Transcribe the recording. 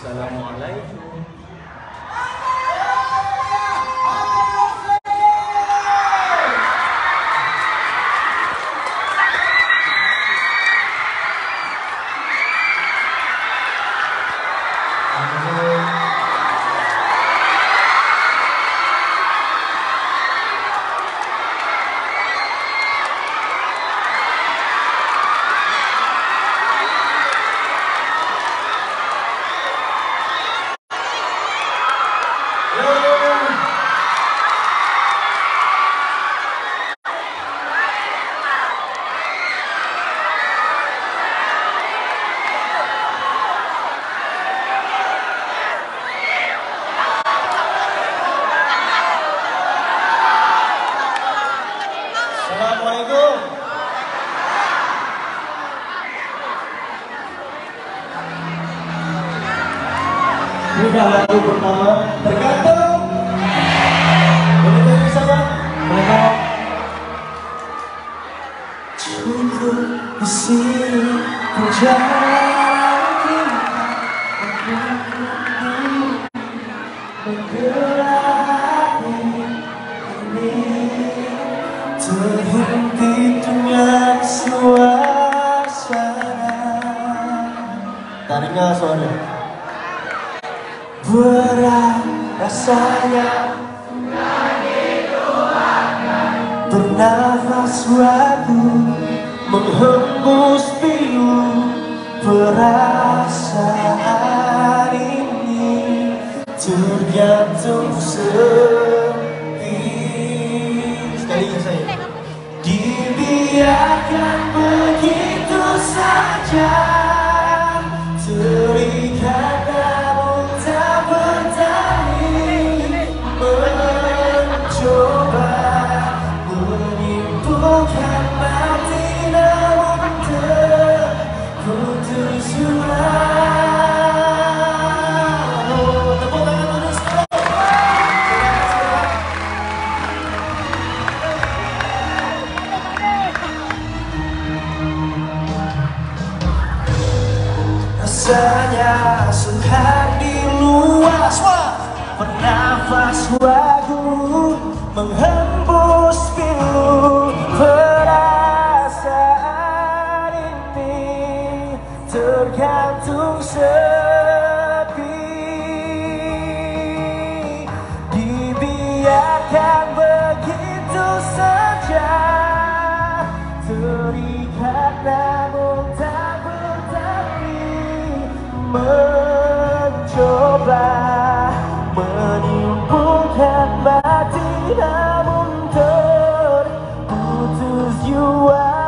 Assalamualaikum. Thank. Ini dah lagu pertama tergantung. Boleh nyanyi sama? Mereka. Cukup di sini menjalani menggerakkan ini terhenti dengan suasana. Taringnya suara Berat rasanya. Bernafas waktu Menghembus pilu Perasaan ini. Tergantung Sekarang Rasanya sehari luas wah Bernafas Menghembus Tergantung sepi. Dibiarkan begitu saja. Terikat namun tak bertani Mencoba Menyimpulkan mati namun terputus jua